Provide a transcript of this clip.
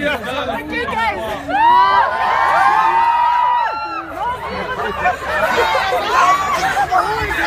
Thank you guys.